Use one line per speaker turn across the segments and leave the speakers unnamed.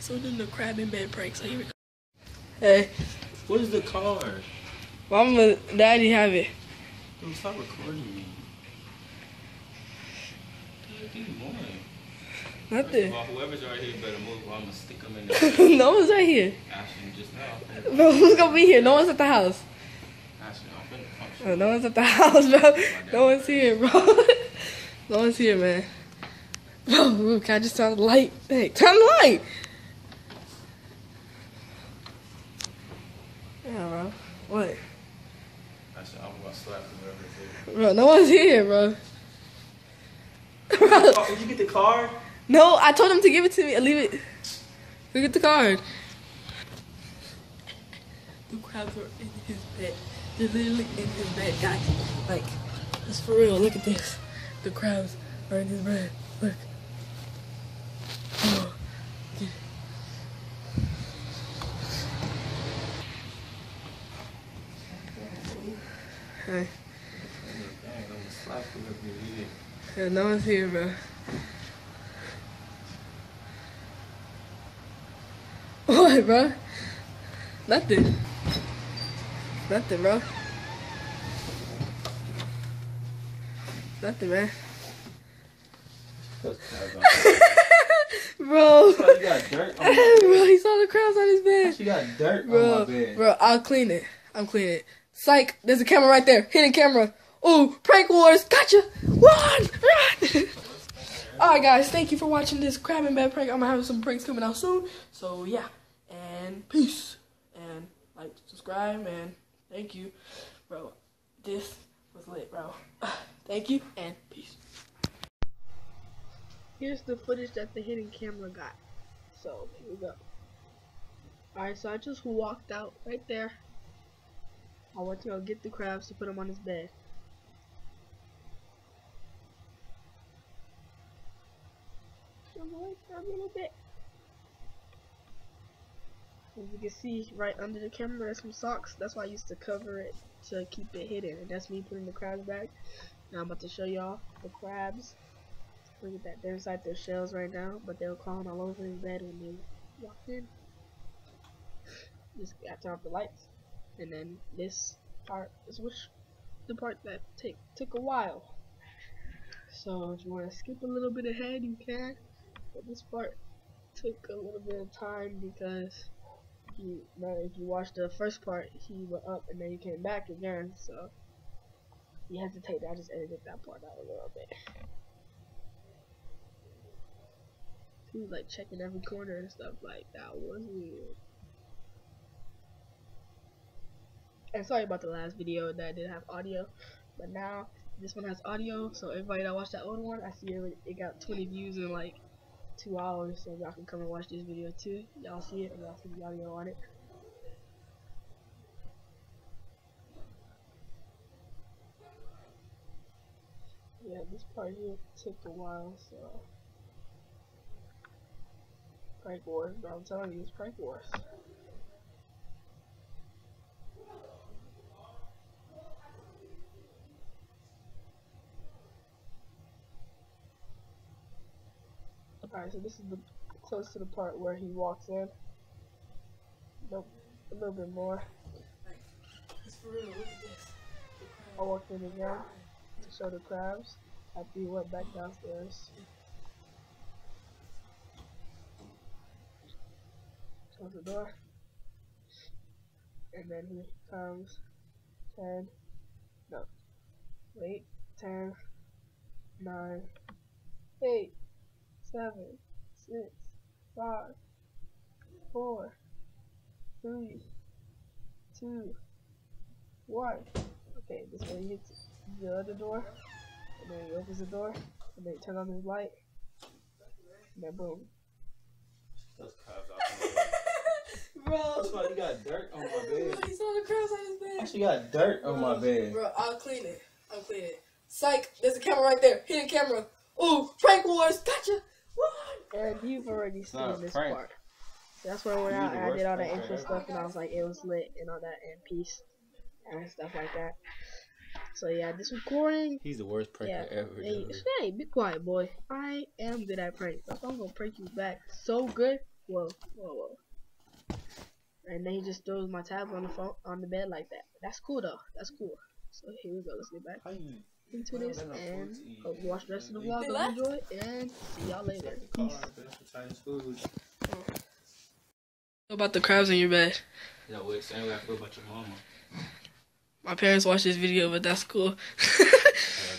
Alright, so we're doing the crab in bed prank. So here we go. Hey,
What is the card?
mama, daddy have it.
Dude, stop recording me. Dude, do one.
Nothing.
Well, whoever's right here better move. or I'm gonna stick them in there.
no one's right here.
Ashton, just now.
Bro, who's gonna be here? No one's at the house.
Ashton, I'm finna punch
Oh, no one's at the house, bro. No one's here, bro. no one's here, man. Bro, can I just turn the light? Hey, turn the light. Yeah, bro. What?
Ashton, I'm gonna slap whoever's here.
Bro, no one's here, bro. bro.
Did you get the card?
No, I told him to give it to me. Leave it. Look at the card. The crabs are in his bed. They're literally in his bed, guys. Like, it's for real. Look at this. The crabs are in his bed. Look. Oh. Get it. Hey,
I'm gonna slap whoever's here.
yeah, no one's here, bro. What, bro? Nothing. Nothing, bro. Nothing, man. Bro.
Oh, you got dirt
bro, he saw the crabs on his bed.
She got dirt on my
Bro,
bed.
bro, I'll clean it. I'm cleaning it. Psych, there's a camera right there. Hidden camera. Ooh, prank wars. Gotcha. Run, run. Alright, guys, thank you for watching this crab and bed prank. I'm gonna have some pranks coming out soon. So, yeah. And peace. And like, subscribe, and thank you. Bro, this was lit, bro. Thank you, and peace. Here's the footage that the hidden camera got. So, here we go. Alright, so I just walked out right there. I want to go get the crabs to put them on his bed. A little bit. As you can see, right under the camera, there's some socks. That's why I used to cover it to keep it hidden. And that's me putting the crabs back. Now I'm about to show y'all the crabs. Look at that. They're inside their shells right now, but they were crawling all over his bed when they walked in. Just got to off the lights. And then this part is which the part that take took a while. So if you want to skip a little bit ahead, you can. But this part took a little bit of time because he, if you watch the first part, he went up and then he came back again. So you hesitate. I just edited that part out a little bit. He was like checking every corner and stuff like that was weird. And sorry about the last video that didn't have audio, but now this one has audio. So everybody that watched that old one, I see it, it got 20 views in like two hours. So y'all can come and watch this video too. Y'all see it and y'all see the audio on it. Yeah, this part here took a while, so prank wars, bro. I'm telling you, it's prank wars. Alright, so this is the close to the part where he walks in. Nope, a little bit more. I walked in again to show the crabs after he went back downstairs. Close the door. And then he comes 10, no, wait, 10, 9, 8, seven, six, five, four, three, two, one. Okay, this way he hits the other door, and then he opens the door, and then he turns on his light, and then boom.
Those crabs off my bed. That's
Bro,
why you got dirt on my bed.
he saw the crabs on his bed.
She got dirt on my bed.
Bro, I'll clean it. I'll clean it. Psych, there's a camera right there. Hidden camera. Ooh, prank wars. Gotcha. Run. And you've already seen
not
this
prank.
part. That's where I went
You
out and I did all the intro
ever.
stuff and I was like, it was lit and all that and peace and stuff like that. So yeah, this recording.
He's the worst pranker
Yeah.
ever.
Hey,
dude.
hey, be quiet, boy. I am good at pranks. That's I'm gonna prank you back so good Whoa, whoa, whoa. And then he just throws my tablet on the phone on the bed like that. That's cool though. That's cool. So here we go. Let's get back
How you
into this and hope you watch the rest of the
They
vlog. Hope
left?
you enjoy and see y'all later. Peace.
Chinese food?
About the crabs in your bed.
No, wait, same way I feel about your mama.
My parents watched this video, but that's cool.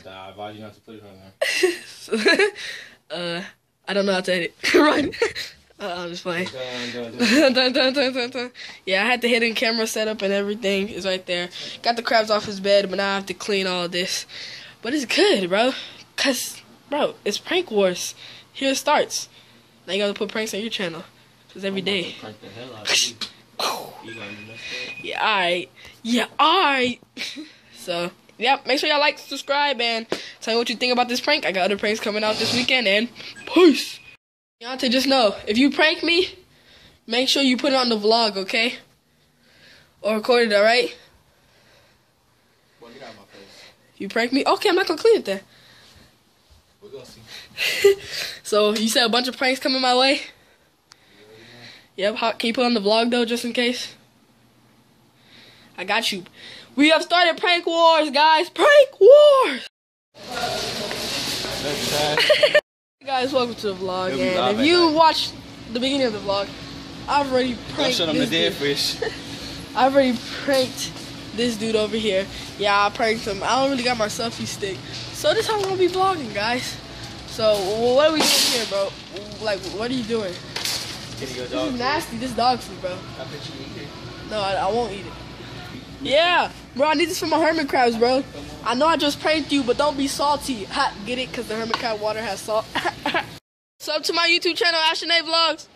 Uh, I advise you not to put it on there.
uh, I don't know how to edit. right? Uh, I'm just playing.
Dun, dun, dun.
Yeah, I had the hidden camera set up and everything. is right there. Got the crabs off his bed, but now I have to clean all of this. But it's good, bro. Cause, bro, it's prank wars. Here it starts. Now you gotta put pranks on your channel. Cause every day.
to the hell out of you. You gonna be messed up.
Yeah, alright. Yeah, alright. so, yep, make sure y'all like, subscribe, and tell me what you think about this prank. I got other pranks coming out this weekend, and peace. Deontay, just know, if you prank me, make sure you put it on the vlog, okay? Or record it, alright?
Boy, get out of my face.
You prank me? Okay, I'm not gonna clean it then.
We're gonna see.
So, you said a bunch of pranks coming my way? Yep, how, can you put on the vlog, though, just in case? I got you. We have started prank wars, guys. Prank wars! Hey guys, welcome to the vlog. And if you watched the beginning of the vlog, I've already pranked
shut the
this
dead
I've already pranked this dude over here. Yeah, I pranked him. I don't really got my selfie stick. So this is how I'm gonna be vlogging, guys. So wh- what are we doing here, bro? Like, what are you doing? This
dog?
is nasty. This dog food, bro.
I bet you eat it.
No, I, I won't eat it. Yeah, bro, I need this for my hermit crabs, bro. I know I just pranked you, but don't be salty. Ha, get it? Because the hermit crab water has salt. Sub to my YouTube channel, Ashton A Vlogs.